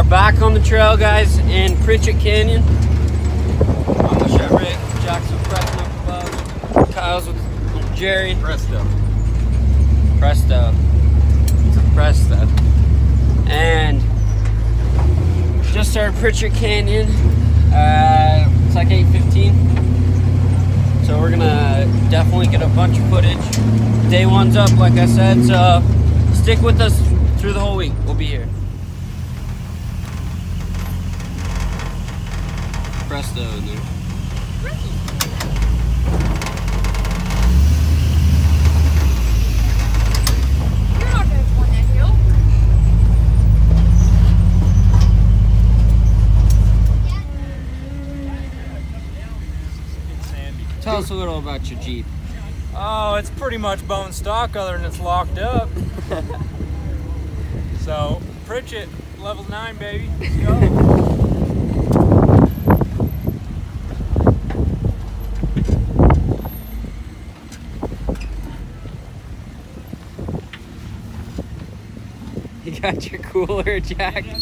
are back on the trail, guys, in Pritchett Canyon. I'm with Jackson above, Kyle's with Jerry. Presto. Presto. It's a Presto. And just started Pritchett Canyon. Uh, it's like 8.15. So we're gonna definitely get a bunch of footage. Day one's up, like I said, so stick with us through the whole week. We'll be here. Presto in there. You're not gonna climb that hill. Tell us a little about your Jeep. Oh, it's pretty much bone stock other than it's locked up. so, Pritchett, level 9, baby. Let's go. You got your cooler, Jack. On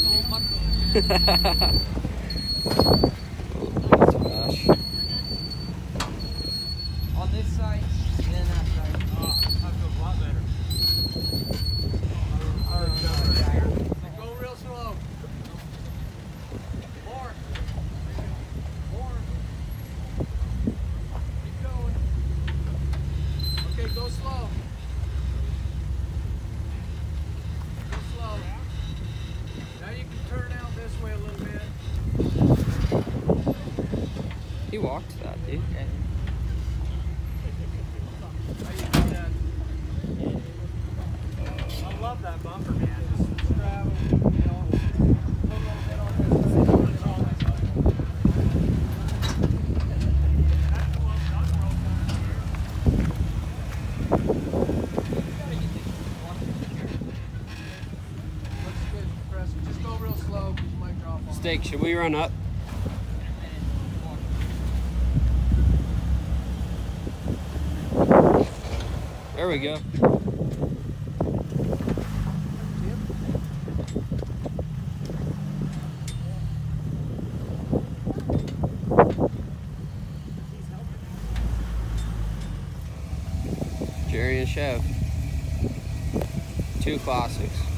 this side, then that side. Oh, that feels a lot better. Go slow. More. More. Keep going. Okay, go slow. Go slow. Now you can turn out this way a little bit. He walked that, dude. How you do that? I love that bumper, man. Just travel, you know, put a little bit on this side, put it on this side. Looks good, Chris. Just go real slow, 'cause you Steak, should we run up? There we go. Jerry and Chev. Two classics.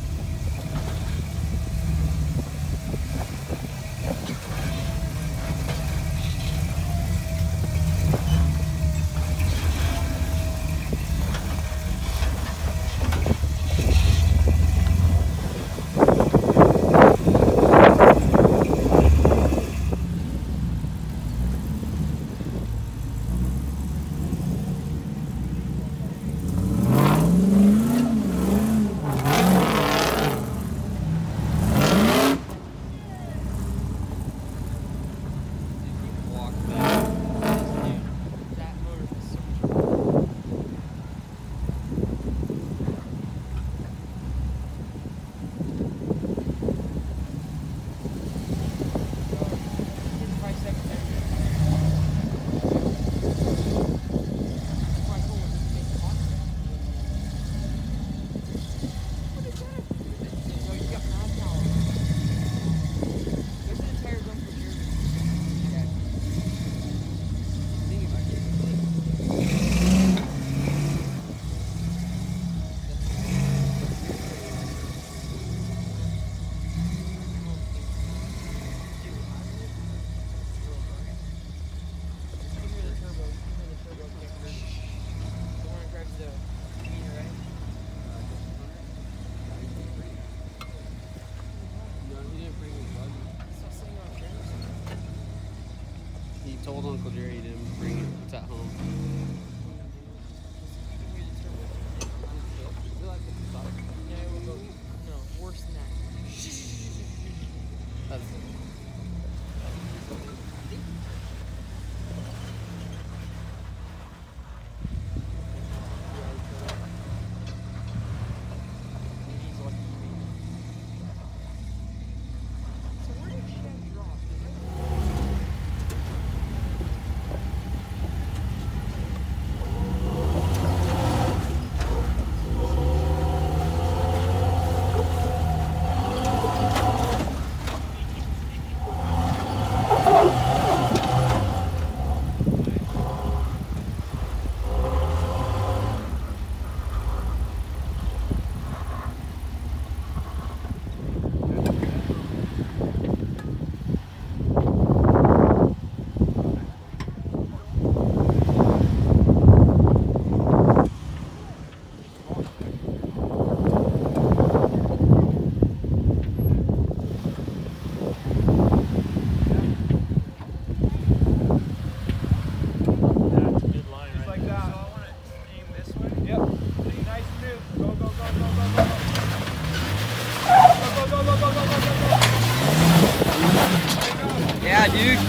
Dude.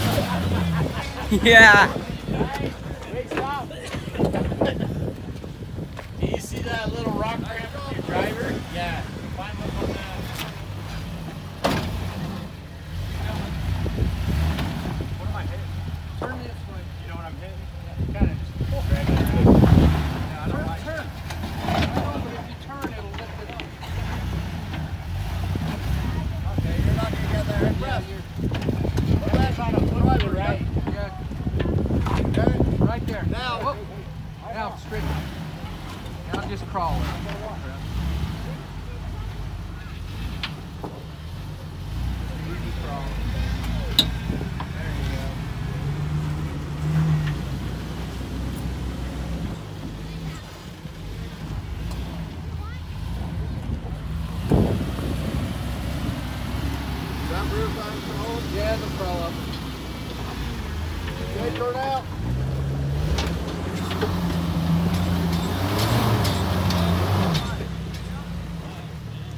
Yeah. Do you see that little rock ramp with? Yeah. Climb up on that. What am I hitting? Turn this way. You know what I'm hitting? Kind of just drag it around. Yeah, I don't like turn. I know, but if you turn, it'll lift it up. Okay, you're not gonna get there. Yeah, you're. Well, that's on a foot to the right. Yeah. Okay, right there. Now, whoop. now straight. Now just crawl. Easy crawl. There you go.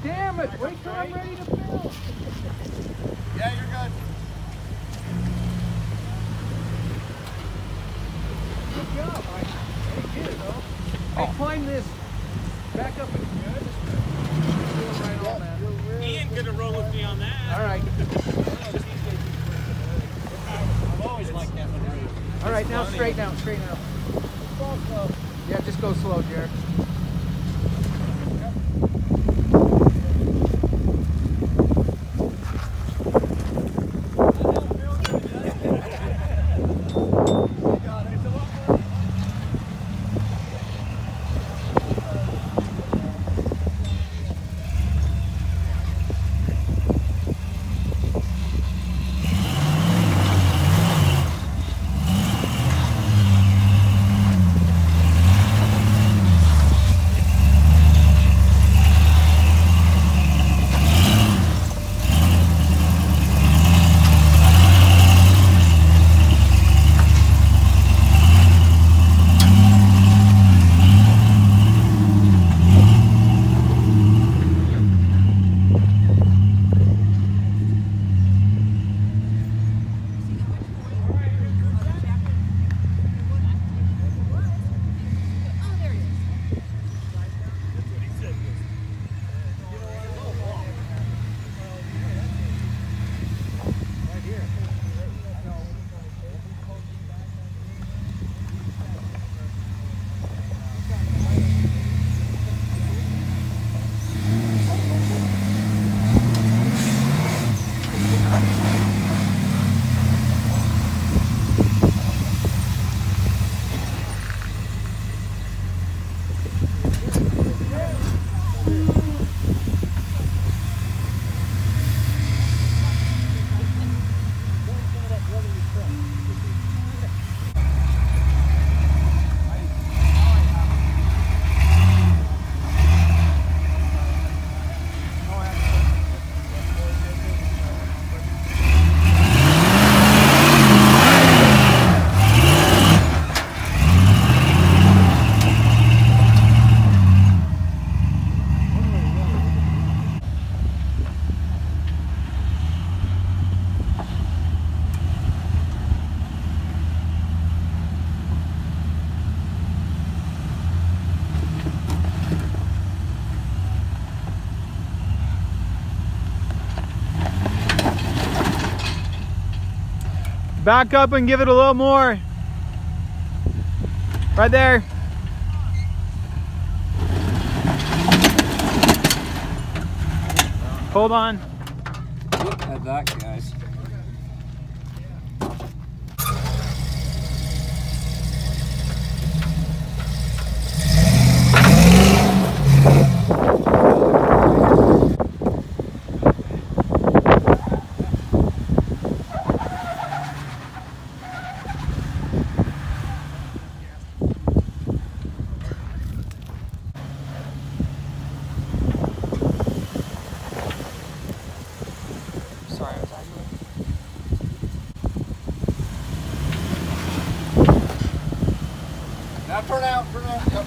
Damn it! Wait till I'm ready to fill. Yeah, you're good. Good job. I, hey, get it though. Hey, climb this. Back up. Good. Right on that. Ian gonna roll with me on that. All right. I've always liked that one. All right, now straight now, straight now. Yeah, just go slow, Jared. Back up and give it a little more. Right there. Hold on. Look at that, guys. Sorry, I was actually. Now turn out, turn out. Yep.